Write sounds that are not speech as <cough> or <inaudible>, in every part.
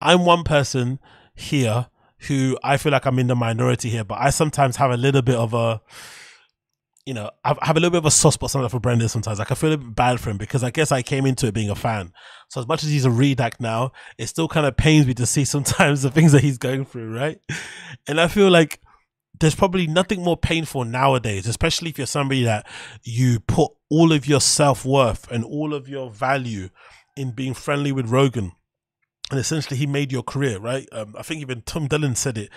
I'm one person here who I feel like I'm in the minority here, but I sometimes have a little bit of a, you know, I have a little bit of a soft spot sometimes for Brendan sometimes. Like I feel a bit bad for him because I guess I came into it being a fan. So as much as he's a redact now, it still kind of pains me to see <laughs> sometimes the things that he's going through, right? And I feel like there's probably nothing more painful nowadays, especially if you're somebody that you put all of your self worth and all of your value in being friendly with Rogan. And essentially, he made your career, right? Um, I think even Tim Dillon said it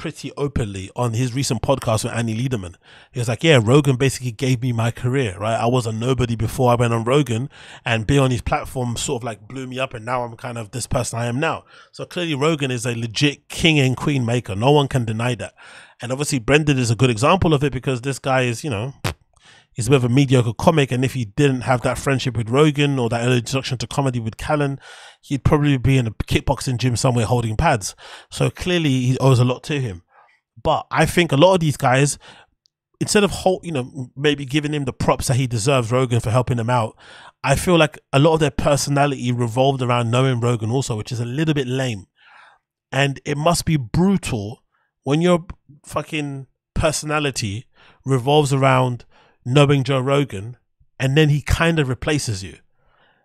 pretty openly on his recent podcast with Annie Lederman. He was like, Yeah, Rogan basically gave me my career, right? I was a nobody before I went on Rogan and being on his platform sort of like blew me up and now I'm kind of this person I am now. So clearly Rogan is a legit king and queen maker. No one can deny that. And obviously Brendan is a good example of it because this guy is, you know, he's a bit of a mediocre comic. And if he didn't have that friendship with Rogan or that introduction to comedy with Callen, he'd probably be in a kickboxing gym somewhere holding pads. So clearly he owes a lot to him. But I think a lot of these guys, instead of whole, you know, maybe giving him the props that he deserves, Rogan for helping him out, I feel like a lot of their personality revolved around knowing Rogan also, which is a little bit lame. And it must be brutal when your fucking personality revolves around knowing Joe Rogan and then he kind of replaces you.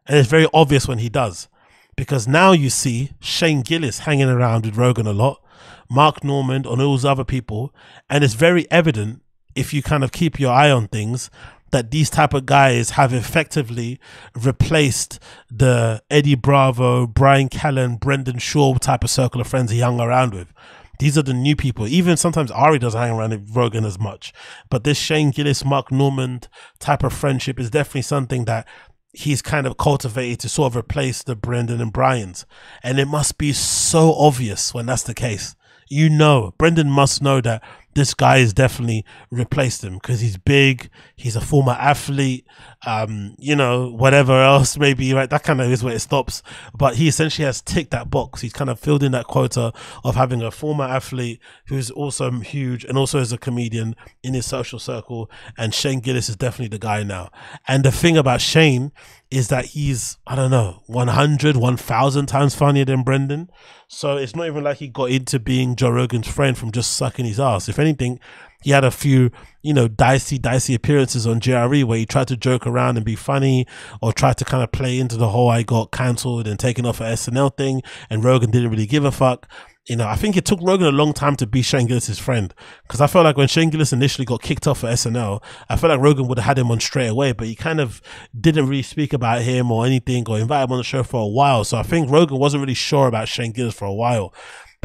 And it's very obvious when he does. Because now you see Shane Gillis hanging around with Rogan a lot, Mark Normand, and all those other people. And it's very evident if you kind of keep your eye on things that these type of guys have effectively replaced the Eddie Bravo, Bryan Callen, Brendan Schaub type of circle of friends he hung around with. These are the new people. Even sometimes Ari doesn't hang around Rogan as much. But this Shane Gillis, Mark Normand type of friendship is definitely something that he's kind of cultivated to sort of replace the Brendan and Bryan's. And it must be so obvious when that's the case. You know, Brendan must know that this guy has definitely replaced him because he's big, he's a former athlete, um, you know, whatever else <laughs> maybe, right? That kind of is where it stops. But he essentially has ticked that box. He's kind of filled in that quota of having a former athlete who's also huge and also is a comedian in his social circle. And Shane Gillis is definitely the guy now. And the thing about Shane is that he's, I don't know, 100, 1000 times funnier than Brendan. So it's not even like he got into being Joe Rogan's friend from just sucking his ass. If anything, he had a few, you know, dicey, dicey appearances on JRE where he tried to joke around and be funny or tried to kind of play into the whole I got cancelled and taken off a SNL thing and Rogan didn't really give a fuck. You know, I think it took Rogan a long time to be Shane Gillis' friend because I felt like when Shane Gillis initially got kicked off for SNL, I felt like Rogan would have had him on straight away, but he kind of didn't really speak about him or anything or invite him on the show for a while. So I think Rogan wasn't really sure about Shane Gillis for a while.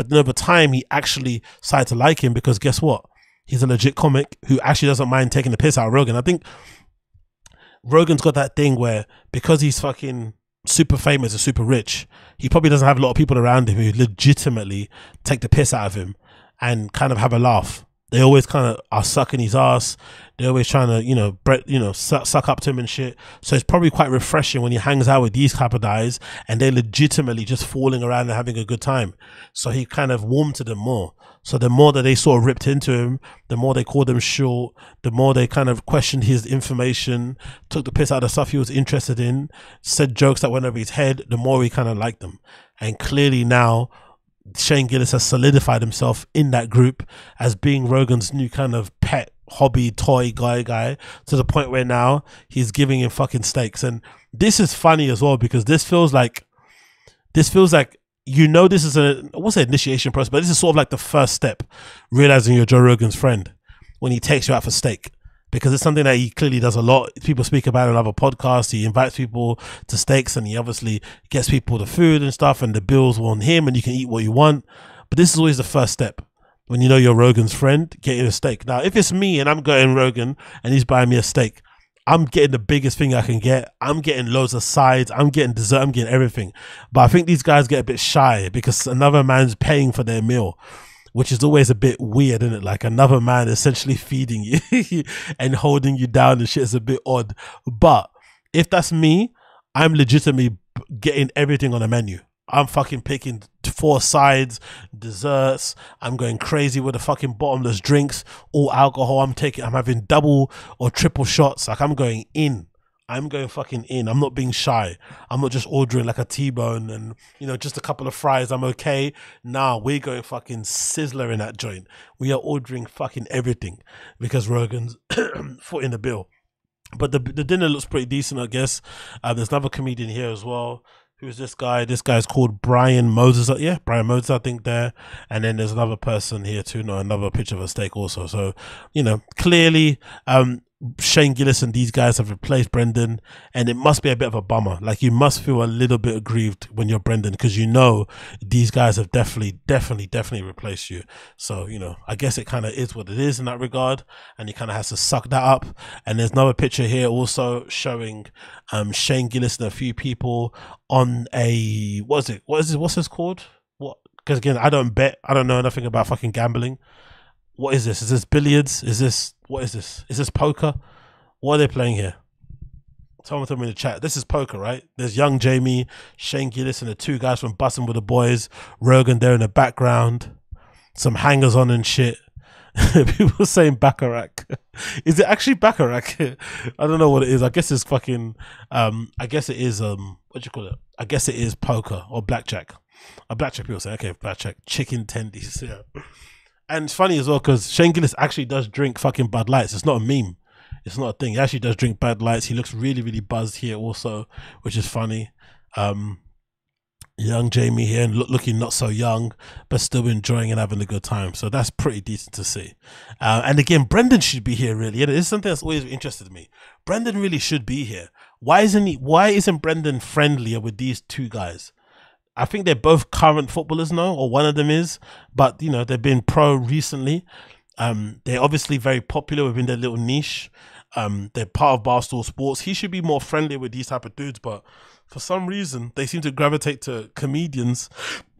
But then over time, he actually started to like him because guess what? He's a legit comic who actually doesn't mind taking the piss out of Rogan. I think Rogan's got that thing where because he's fucking super famous and super rich, he probably doesn't have a lot of people around him who legitimately take the piss out of him and kind of have a laugh. They always kind of are sucking his ass. They're always trying to, you know, bre- you know, suck, suck up to him and shit. So it's probably quite refreshing when he hangs out with these type of guys and they're legitimately just falling around and having a good time. So he kind of warmed to them more. So the more that they sort of ripped into him, the more they called him short, the more they kind of questioned his information, took the piss out of stuff he was interested in, said jokes that went over his head, the more he kind of liked them. And clearly now Shane Gillis has solidified himself in that group as being Rogan's new kind of pet hobby toy guy guy to the point where now he's giving him fucking steaks and this is funny as well because this feels like this feels like you know this is a what's the initiation process but this is sort of like the first step realizing you're Joe Rogan's friend when he takes you out for steak because it's something that he clearly does a lot. People speak about it on other podcasts. He invites people to steaks and he obviously gets people the food and stuff and the bills on him and you can eat what you want. But this is always the first step. When you know you're Rogan's friend, getting a steak. Now, if it's me and I'm going Rogan and he's buying me a steak, I'm getting the biggest thing I can get. I'm getting loads of sides. I'm getting dessert. I'm getting everything. But I think these guys get a bit shy because another man's paying for their meal which is always a bit weird, isn't it? Like another man essentially <laughs> feeding you <laughs> and holding you down and shit is a bit odd. But if that's me, I'm legitimately getting everything on the menu. I'm fucking picking four sides, desserts. I'm going crazy with the fucking bottomless drinks, all alcohol. I'm taking, I'm having double or triple shots. Like I'm going in. I'm going fucking in. I'm not being shy. I'm not just ordering like a T-bone and you know just a couple of fries. I'm okay. Nah, we're going fucking sizzler in that joint. We are ordering fucking everything because Rogan's <coughs> foot in the bill. But the the dinner looks pretty decent, I guess. Uh, there's another comedian here as well. Who's this guy? This guy's called Brian Moses. Yeah, Brian Moses, I think there. And then there's another person here too. No, another picture of a steak also. So, you know, clearly, um, Shane Gillis and these guys have replaced Brendan, and it must be a bit of a bummer. Like you must feel a little bit aggrieved when you're Brendan because you know these guys have definitely, definitely, definitely replaced you. So you know, I guess it kind of is what it is in that regard, and he kind of has to suck that up. And there's another picture here also showing um, Shane Gillis and a few people on a what is it? What is it? What's this called? What? Because again, I don't bet. I don't know nothing about fucking gambling. What is this? Is this billiards? Is this what is this? Is this poker? What are they playing here? Tell me in the chat. This is poker, right? There's young Jamie, Shane Gillis, and the two guys from Bussin' with the Boys. Rogan there in the background. Some hangers on and shit. <laughs> People saying Baccarat. <laughs> is it actually Baccarat? <laughs> I don't know what it is. I guess it's fucking. Um, I guess it is. Um, what do you call it? I guess it is poker or blackjack. A blackjack. People say, okay, blackjack, chicken tendies. Yeah. And it's funny as well because Shane Gillis actually does drink fucking Bud Lights. It's not a meme. It's not a thing. He actually does drink Bud Lights. He looks really, really buzzed here also, which is funny. Um, young Jamie here and look, looking not so young, but still enjoying and having a good time. So that's pretty decent to see. Uh, and again, Brendan should be here really. And It is something that's always interested me. Brendan really should be here. Why isn't he? Why isn't Brendan friendlier with these two guys? I think they're both current footballers now, or one of them is, but you know they've been pro recently. Um, they're obviously very popular within their little niche. Um, they're part of Barstool Sports. He should be more friendly with these type of dudes, but for some reason they seem to gravitate to comedians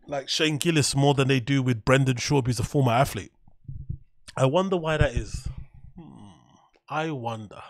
like Shane Gillis more than they do with Brendan Schaub, who's a former athlete. I wonder why that is. Hmm, I wonder.